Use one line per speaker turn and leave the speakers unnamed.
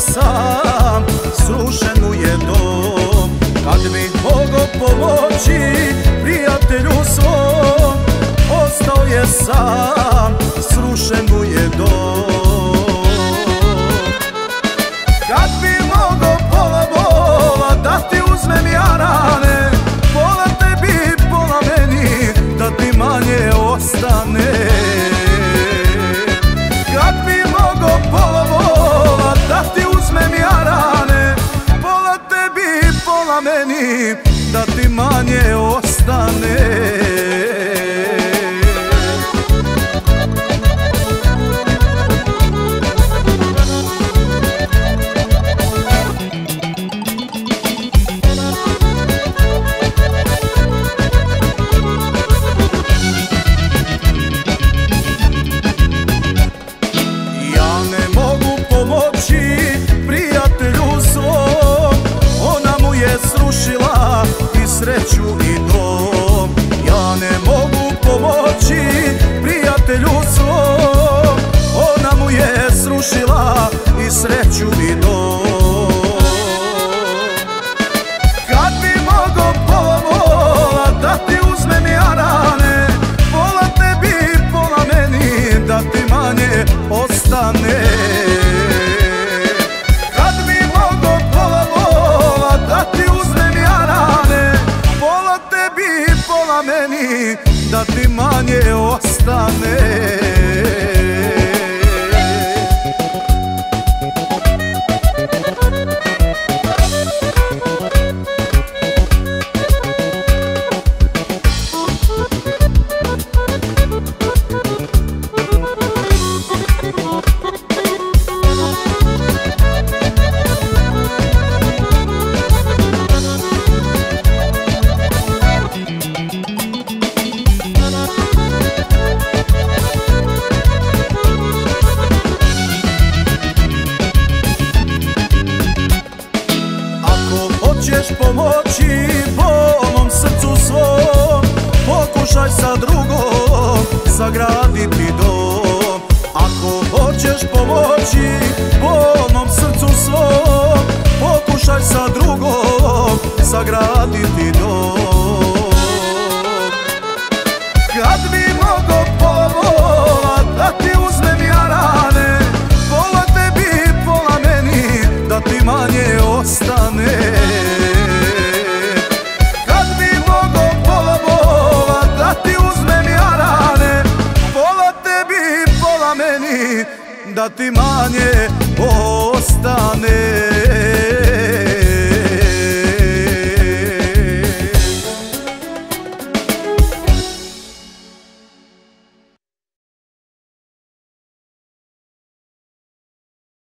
sam, srušen mu je dom. Kad bi mogo pomoći prijatelju svom Ostao je sam, srušen mu je dom. Kad srušila i sreću i dom. Ja ne mogu pomoći prijatelju svom oči po mom srcu svom. Pokušaj sa drugom sagraditi dom. Ako hoćeš pomoći po mom srcu svom Pokušaj sa drugom sagraditi nikad ti manje ostane.